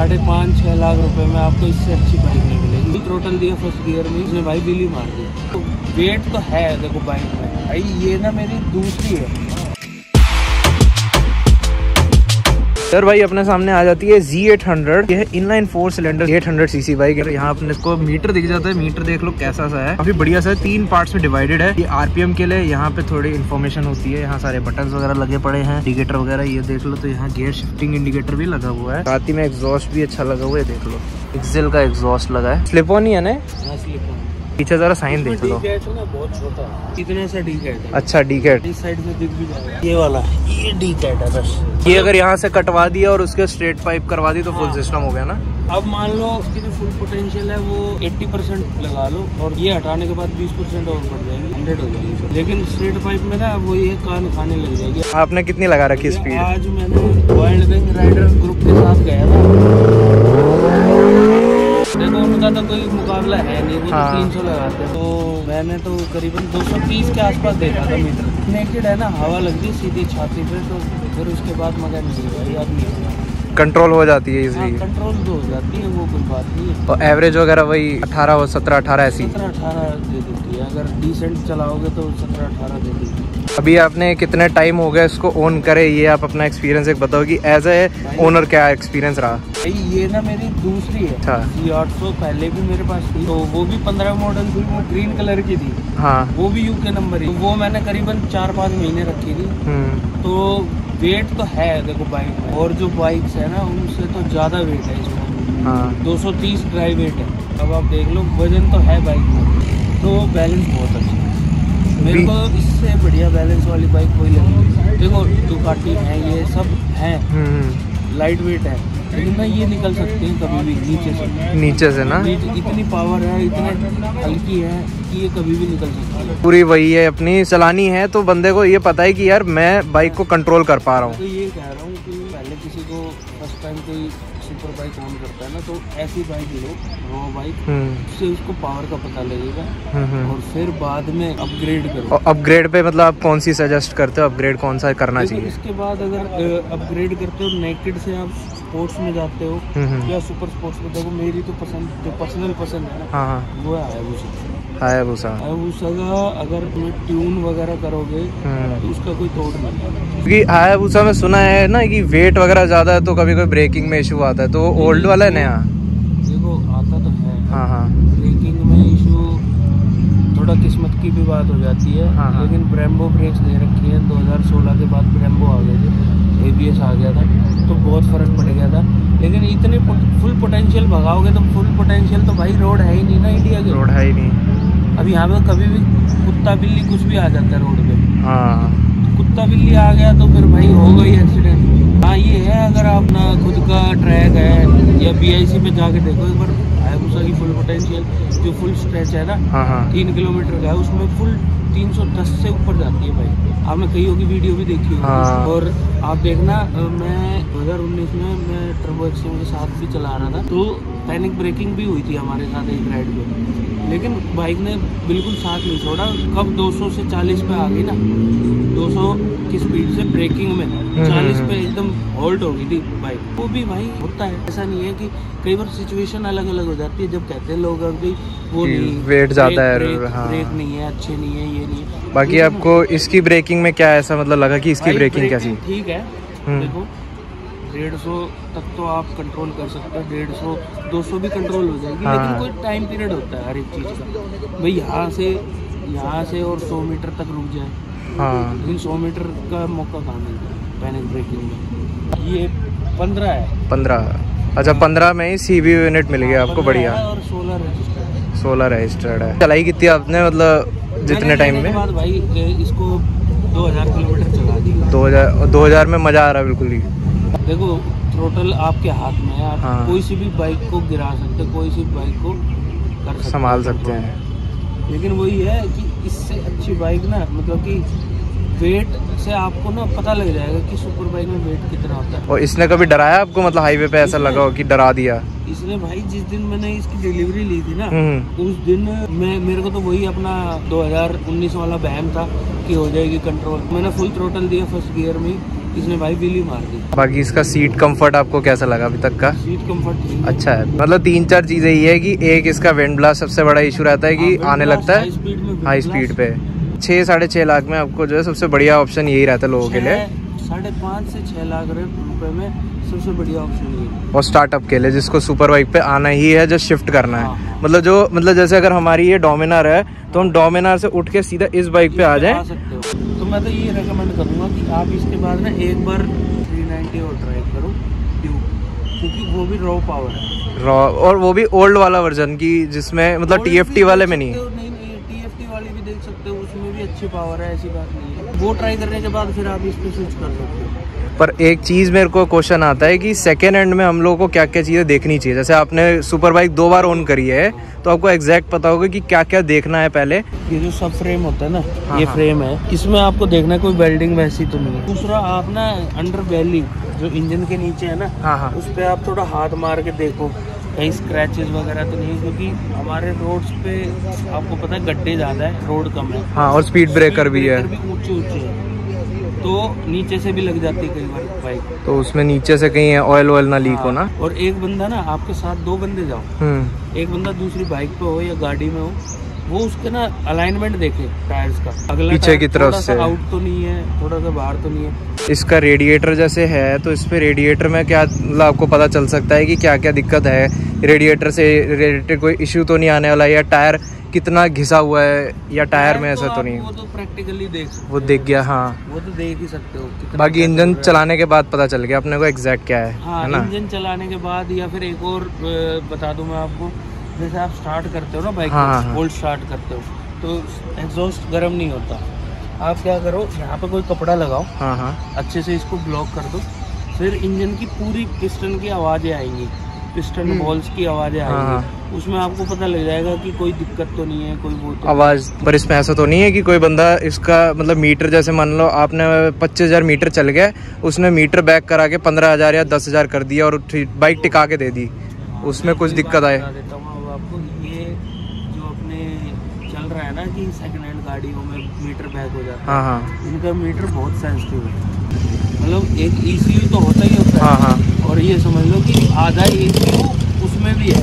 साढ़े पाँच छः लाख रुपए में आपको इससे अच्छी बाइक नहीं मिलेगी टोटल दिया फ़र्स्ट गियर में इसने भाई बिली मार दी। तो वेट तो है, देखो बाइक में। भाई, ये ना मेरी दूसरी है। सर भाई अपने सामने आ जाती है जी एट हंड्रेड ये inline four cylinder eight hundred C C bike है। यहाँ अपने को मीटर दिख जाता है। मीटर देख लो कैसा सा है। काफ़ी बढ़िया सा है। तीन पार्ट्स में डिवाइडेड है। ये आरपीएम के लिए यहाँ पे थोड़ी इन्फॉर्मेशन होती है। यहाँ सारे बटन वगैरह लगे पड़े हैं। इंडिकेटर वगैरह ये देख लो तो यहाँ गेयर शिफ्टिंग इंडिकेटर भी लगा हुआ है। साथ ही में एग्जॉस्ट भी अच्छा लगा हुआ है। देख लो। एक्सेल का एग्जॉस्ट लगा है। स्लिप ऑन ही है ना? हाँ, slip on। पीछे जरा साइन देख लो। डी कैट ना बहुत छोटा इतने से डी कैट अच्छा डी कैट इस साइड में दिख भी जाएगा। ये वाला ये डी कैट है बस। ये अगर यहाँ से कटवा दिया और उसके स्ट्रेट पाइप करवा दी तो फुल हाँ। सिस्टम हो गया ना? अब मान लो इसकी जो फुल पोटेंशियल है वो 80 परसेंट लगा लो और ये हटाने के बाद 20 परसेंट और बढ़ जाएगी 100 हो जाएगी। लेकिन स्ट्रेट पाइप में ना वो ये कान खाने लग जाएगी। आपने कितनी लगा रखी स्पीड आज मैंने वाइल्ड विंग राइडर ग्रुप के साथ गया था। देखो उनका तो कोई मुकाबला है नहीं वो हाँ। तो तीन सौ लगाते हैं। तो मैंने तो करीबन 230 के आसपास देखा था मीटर नेकेड है ना हवा लगती है सीधी छाती पे तो फिर उसके बाद मज़ा नहीं भाई अब नहीं कंट्रोल हो जाती है हाँ इजली कंट्रोल तो हो जाती है वो कोई बात नहीं है। और एवरेज वगैरह वही अठारह हो सत्रह अठारह ऐसी। सत्रह अठारह दे देती है। अगर डिसेंट चलाओगे तो सत्रह अठारह दे देती है। अभी आपने कितने टाइम हो गया इसको ओन करे? ये आप अपना एक्सपीरियंस एक बताओ कि एज ए ओनर क्या एक्सपीरियंस रहा? भाई ये ना मेरी दूसरी है। अच्छा। सौ पहले भी मेरे पास थी तो वो भी पंद्रह मॉडल थी वो ग्रीन कलर की थी। हाँ। वो भी यूके नंबर ही। वो मैंने करीबन चार पाँच महीने रखी थी। हम्म। तो वेट तो है देखो बाइक में। और जो बाइक्स है ना उनसे तो ज़्यादा वेट है इसमें। हाँ। 230 ड्राई वेट है। अब आप देख लो वज़न तो है बाइक में। तो बैलेंस बहुत अच्छा मेरे को इससे बढ़िया बैलेंस वाली बाइक कोई लगी नहीं। देखो दुकाटी है ये सब है। हम्म लाइट वेट है। लेकिन ना ये निकल सकते हैं कभी भी नीचे से। नीचे से ना? इतनी पावर है इतने हल्की है कि ये कभी भी निकल सकती है। पूरी वही है अपनी चलानी है तो बंदे को ये पता है कि यार मैं बाइक को कंट्रोल कर पा रहा हूँ। तो ये कह रहा हूँ कि पहले किसी को फ़र्स्ट टाइम कोई सुपर बाइक ऑन करता है ना तो ऐसी बाइक लो रो बाइक हम्म। उससे उसको पावर का पता लगेगा हम्म, हम्म। और फिर बाद में अपग्रेड करो। अपग्रेड पे मतलब आप कौन सी सजेस्ट करते हो अपग्रेड कौन सा करना चाहिए? इसके बाद अगर अपग्रेड करते हो नेकेड से आप स्पोर्ट्स में जाते हो। या सुपर स्पोर्ट्स में देखो मेरी तो पसंद जो पर्सनल पसंद है ना हाँ हाँ। वो है हायाबुसा हायाबुसा का अगर ट्यून वगैरह करोगे हम्म तो उसका कोई तोड़ नहीं है। क्योंकि हायाबुसा में सुना है ना कि वेट वगैरह ज़्यादा है तो कभी कोई ब्रेकिंग में इशू आता है तो ओल्ड वाला है नया? देखो आता तो है। हाँ हाँ। ब्रेकिंग में इशू थोड़ा किस्मत की भी बात हो जाती है हाँ, हाँ। लेकिन ब्रेम्बो ब्रेक्स दे रखी है। 2016 के बाद ब्रेम्बो आ गए थे। एबीएस आ गया था। तो बहुत फ़र्क पड़ गया था। लेकिन इतने फुल पोटेंशियल भगाओगे तो फुल पोटेंशियल तो भाई रोड है ही नहीं ना इंडिया के। रोड है ही नहीं। अब यहाँ पे कभी भी कुत्ता बिल्ली कुछ भी आ जाता है रोड पे। हाँ। कुत्ता बिल्ली आ गया तो फिर भाई हो गई एक्सीडेंट हाँ ये है अगर आप ना खुद का ट्रैक है या बीआईसी पे जाके देखो एक बार हायाबुसा की फुल पोटेंशियल जो फुल स्ट्रेच है ना हाँ हाँ। तीन किलोमीटर का है उसमें फुल 310 से ऊपर जाती है भाई आपने कई होगी वीडियो भी देखी होगी। हाँ। और आप देखना मैं दो हज़ार उन्नीस में मैं ट्रबो एक्सट्रीम के साथ भी चला रहा था। तो पैनिक ब्रेकिंग भी हुई थी हमारे साथ एक राइड पे। बाइक ने बिल्कुल साथ नहीं छोड़ा। कब 200 से 40 पे आ गई ना 200 की स्पीड से ब्रेकिंग में 40 पे एकदम होल्ड हो गई थी बाइक। वो भी भाई होता है ऐसा नहीं है कि कई बार सिचुएशन अलग अलग हो जाती है जब कहते हैं लोग अभी वो नहीं weight ज़्यादा है, ब्रेक, हाँ। ब्रेक नहीं है अच्छे नहीं है ये नहीं है। बाकी आपको इसकी ब्रेकिंग में क्या ऐसा मतलब लगा कि इसकी ब्रेकिंग कैसी? ठीक है। हम्म। देखो डेढ़ सौ तक तो आप कंट्रोल कर सकते हो डेढ़ सौ दो सौ भी कंट्रोल हो जाएगी हाँ। लेकिन कोई टाइम पीरियड होता है हर एक चीज़ का। भाई यहाँ से यहाँ से और सौ मीटर तक रुक जाए हाँ। लेकिन सौ मीटर का मौका कहाँ मिलता है पैनिक ब्रेकिंग में? ये पंद्रह है। पंद्रह। अच्छा पंद्रह में ही सी बी यूनिट मिल गया आपको बढ़िया। और सोलह रजिस्टर्ड सोलह रजिस्टर्ड है। चलाई कितनी आपने मतलब जितने टाइम में? भाई इसको दो हज़ार किलोमीटर चला दी। दो हज़ार दो हज़ार में मज़ा आ रहा है बिल्कुल ही। देखो टोटल आपके हाथ में है। आप हाँ। कोई सी भी बाइक को गिरा सकते हो कोई सी बाइक को कर सकते संभाल सकते हैं। लेकिन वही है कि इससे अच्छी बाइक ना मतलब कि वेट से आपको ना पता लग जाएगा कि सुपर बाइक में वेट कितना होता है। और इसने कभी डराया आपको? मतलब हाईवे पे ऐसा लगा हो कि डरा दिया? इसने भाई जिस दिन मैंने इसकी डिलीवरी ली थी ना हम्म। उस दिन मैं मेरे को तो वही अपना 2019 वाला बहम था कि हो जाएगी कंट्रोल मैंने फुल थ्रोटल दिया फ़र्स्ट गियर में। इसने भाई बिली मार दी। बाकी इसका सीट कंफर्ट आपको कैसा लगा अभी तक का? सीट कंफर्ट अच्छा है मतलब तीन चार चीज़ें ये है कि एक इसका विंड ब्लास्ट सबसे बड़ा इशू रहता है कि हाँ, आने लगता है हाई स्पीड पे। छः साढ़े छः लाख में आपको जो है सबसे बढ़िया ऑप्शन यही रहता है लोगों के लिए। साढ़े पाँच से छः लाख रुपए में सबसे बढ़िया ऑप्शन और स्टार्टअप के लिए जिसको सुपर बाइक पे आना ही है जो शिफ्ट करना हाँ, है हाँ। मतलब जो मतलब जैसे अगर हमारी ये डोमिनार है तो हम डोमिनार से उठ के सीधा इस बाइक पे आ जाए। तो मैं तो ये रेकमेंड करूँगा कि आप इसके बाद ना एक बार 390 और ट्राई करो ड्यूक क्योंकि वो भी रॉ पावर है। रॉ और वो भी ओल्ड वाला वर्जन की जिसमें मतलब टी एफ़ टी वाले में नहीं। सकते नहीं नहीं टीएफटी वाली भी देख सकते हो उसमें भी अच्छी पावर है ऐसी बात नहीं है। वो ट्राई करने के बाद फिर आप इस पर स्विच कर सकते हो। पर एक चीज़ मेरे को क्वेश्चन आता है कि सेकेंड हैंड में हम लोगों को क्या क्या चीज़ें देखनी चाहिए। जैसे आपने सुपर बाइक दो बार ऑन करी है तो आपको एग्जैक्ट पता होगा कि क्या क्या देखना है पहले। ये जो सब फ्रेम होता है ना हाँ, ये हाँ। फ्रेम है इसमें आपको देखना है कोई वेल्डिंग वैसी तो नहीं है। दूसरा आप ना अंडर बैली जो इंजन के नीचे है ना हाँ हाँ। उस पर आप थोड़ा हाथ मार के देखो। कहीं स्क्रैचेस वगैरह तो नहीं क्योंकि हमारे रोड्स पे आपको पता है गड्ढे ज़्यादा है रोड कम है। हाँ और स्पीड ब्रेकर भी है। ऊँचे ऊँचे हैं। तो नीचे से भी लग जाती है कई बार बाइक तो उसमें नीचे से कहीं ऑयल ऑयल ना लीक हो ना? और एक बंदा ना आपके साथ दो बंदे जाओ। हम्म। एक बंदा दूसरी बाइक पे हो या गाड़ी में हो वो उसके ना अलाइनमेंट देखे टायर्स का। अगला पीछे की तरफ़ से। आउट तो नहीं है थोड़ा सा बाहर तो नहीं है। इसका रेडिएटर जैसे है तो इस पे रेडिएटर में क्या मतलब आपको पता चल सकता है कि क्या क्या दिक्कत है? रेडिएटर से रिलेटेड कोई इश्यू तो नहीं आने वाला या टायर कितना घिसा हुआ है या टायर में ऐसा तो आप नहीं वो तो प्रैक्टिकली देख सकते वो दिख गया हाँ। वो तो देख ही सकते हो बाकी इंजन है। चलाने के बाद पता चल गया अपने को एग्जैक्ट क्या है हाँ है ना? इंजन चलाने के बाद या फिर एक और बता दूँ मैं आपको। जैसे आप स्टार्ट करते हो ना बाइक हाँ, हाँ, हाँ। स्टार्ट करते हो तो एग्जॉस्ट गर्म नहीं होता। आप क्या करो यहाँ पे कोई कपड़ा लगाओ हाँ हाँ। अच्छे से इसको ब्लॉक कर दो फिर इंजन की पूरी पिस्टन की आवाज़ें आएँगी। पिस्टन बॉल्स की आवाज़ें हम्म। हाँ, आएँगी उसमें आपको पता लग जाएगा कि कोई दिक्कत तो नहीं है कोई वो तो आवाज़ पर इसमें ऐसा तो नहीं है कि कोई बंदा इसका मतलब मीटर जैसे मान लो आपने पच्चीस हज़ार मीटर चल गया उसने मीटर बैक करा के पंद्रह हज़ार या दस हज़ार कर दिया और बाइक टिका के दे दी। उसमें कुछ दिक्कत आए। देता हूँ आपको ये जो अपने चल रहा है ना कि सेकंड हैंड गाड़ियों में मीटर बैक हो जाता हाँ हाँ है। इनका मीटर बहुत सेंसिटिव है। मतलब एक ECU तो होता ही होता हाँ। है हाँ। और ये समझ लो कि आधा ECU उसमें भी है।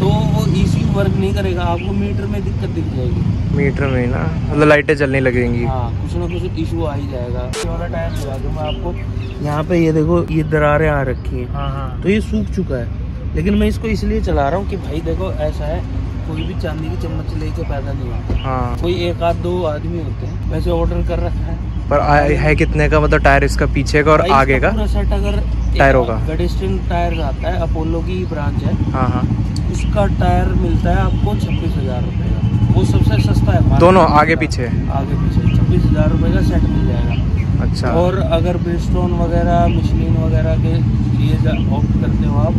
तो वो ECU वर्क नहीं करेगा आपको मीटर में दिक्कत दिख जाएगी। मीटर में ना मतलब लाइटें चलने लगेंगी। हाँ कुछ ना कुछ इशू आ ही जाएगा। वाला टायर लगा दूँ मैं आपको। यहाँ पे ये देखो ये दरारें आ रखी हैं। हाँ हाँ। तो ये सूख चुका है। लेकिन मैं इसको इसलिए चला रहा हूँ कि भाई देखो ऐसा है कोई भी चांदी की चम्मच लेके पैदा नहीं होता। हाँ। कोई एक आध दो आदमी होते हैं वैसे ऑर्डर कर रखा है। पर है कितने का? मतलब टायर इसका पीछे का और आगे का? सेट अगर टायरों का? गडिस्टिन टायर आता है अपोलो की ब्रांच है। हाँ हाँ। उसका टायर मिलता है आपको छब्बीस हज़ार रुपये का। वो सबसे सस्ता है दोनों आगे पीछे? आगे पीछे छब्बीस हज़ार रुपये का सेट मिल जाएगा। अच्छा। और अगर ब्रिस्टोन वगैरह मिशलिन वगैरह के लिए ऑप्ट करते हो आप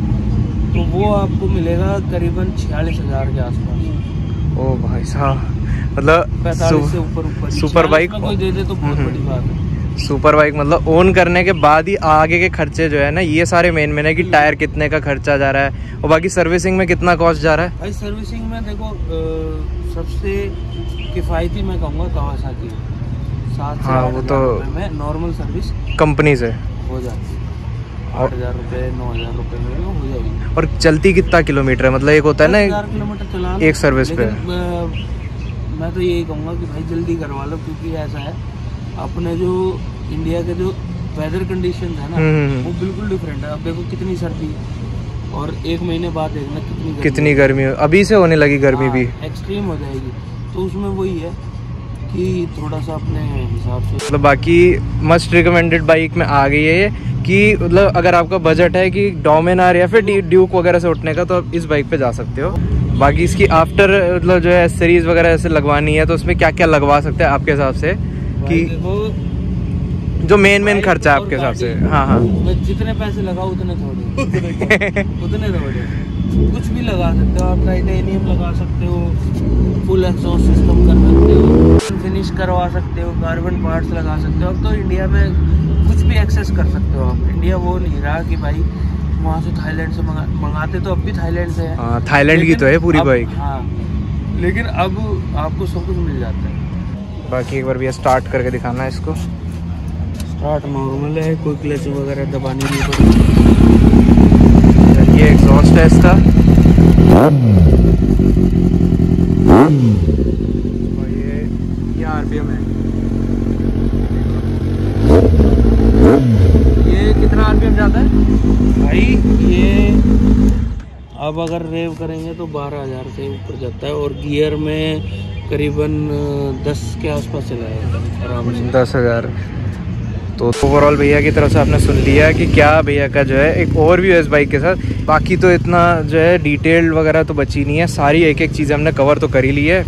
तो वो आपको मिलेगा करीबन छियालीस हज़ार के आसपास। ओ भाई साहब। मतलब। सुपर बाइक दे दे तो बहुत हम्म। बड़ी बात है। सुपर बाइक मतलब ओन करने के बाद ही आगे के खर्चे जो है ना ये सारे मेन मेन है कि टायर कितने का खर्चा जा रहा है और बाकी सर्विसिंग में कितना कॉस्ट जा रहा है? भाई सर्विसिंग में देखो सबसे किफ़ायती मैं कहूँगा कवासाकी सात हाँ, वो तो- में नॉर्मल सर्विस कंपनी से। हो जाती है। आठ हज़ार रुपये नौ हज़ार रुपये में हो जाएगी। और चलती कितना किलोमीटर है? मतलब एक होता है ना किलोमीटर चला एक सर्विस पे। मैं तो यही कहूँगा कि भाई जल्दी करवा लो क्योंकि ऐसा है अपने जो इंडिया के जो वेदर कंडीशन है ना हम्म, हम्म, वो बिल्कुल डिफरेंट है। अब देखो कितनी सर्दी और एक महीने बाद देखना कितनी गर्मी कितनी गर्मी हो अभी से होने लगी गर्मी भी। एक्सट्रीम हो जाएगी। तो उसमें वही है कि थोड़ा सा अपने हिसाब से मतलब बाकी मस्ट रिकमेंडेड बाइक में आ गई है ये कि मतलब अगर आपका बजट है कि डोमिनार या फिर ड्यूक वगैरह से उठने का तो आप इस बाइक पे जा सकते हो। बाकी इसकी आफ्टर मतलब जो है सीरीज़ वगैरह ऐसे लगवानी है तो उसमें क्या क्या लगवा सकते हैं आपके हिसाब से? कि जो मेन मेन खर्चा है आपके हिसाब से। हाँ हाँ। जितने पैसे लगाओ उतने थोड़े उतने थोड़े कुछ भी लगा सकते हो आप टाइटेनियम लगा सकते हो फुल एग्जॉस्ट सिस्टम कर सकते हो। फिनिश करवा सकते हो कार्बन पार्ट्स लगा सकते हो। अब तो इंडिया में कुछ भी एक्सेस कर सकते हो आप। इंडिया वो नहीं रहा कि भाई वहाँ से थाईलैंड से मंगा मंगाते तो अब भी थाईलैंड से है। हाँ, थाईलैंड की तो है पूरी बाइक हाँ। लेकिन अब आपको सब कुछ मिल जाता है। बाकी एक बार भैया स्टार्ट करके दिखाना है इसको। स्टार्ट नॉर्मल है कोई क्लच वगैरह दबानी नहीं पड़ती ये एग्जॉस्ट है इसका। और ये ये आरपीएम है ये कितना आरपीएम जाता है? भाई ये अब अगर रेव करेंगे तो बारह हज़ार से ऊपर जाता है और गियर में करीबन दस के आसपास चला है आराम से। दस हज़ार। तो ओवरऑल भैया की तरफ़ से आपने सुन लिया कि क्या भैया का जो है एक ओवरव्यू है इस बाइक के साथ। बाकी तो इतना जो है डिटेल्ड वगैरह तो बची नहीं है। सारी एक एक चीज़ हमने कवर तो कर ही ली है।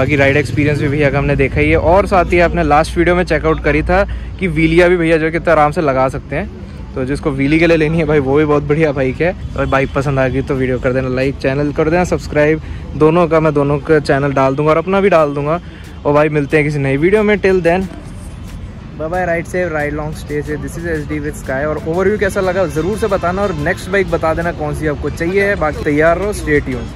बाकी राइड एक्सपीरियंस भी भैया का हमने देखा ही है। और साथ ही आपने लास्ट वीडियो में चेकआउट करी था कि व्हीलिया भी भैया जो कितना आराम से लगा सकते हैं। तो जिसको व्हीली के लिए लेनी है भाई, वो भी बहुत बढ़िया बाइक है। और बाइक पसंद आ गई तो वीडियो कर देना लाइक चैनल कर देना सब्सक्राइब दोनों का मैं दोनों का चैनल डाल दूँगा और अपना भी डाल दूँगा। और भाई मिलते हैं किसी नई वीडियो में till then bye bye right से राइड लॉन्ग स्टे से this is H D with sky और ओवरव्यू कैसा लगा, ज़रूर से बताना। और नेक्स्ट बाइक बता देना कौन सी आपको चाहिए बाकी तैयार रहो स्टेट ट्यून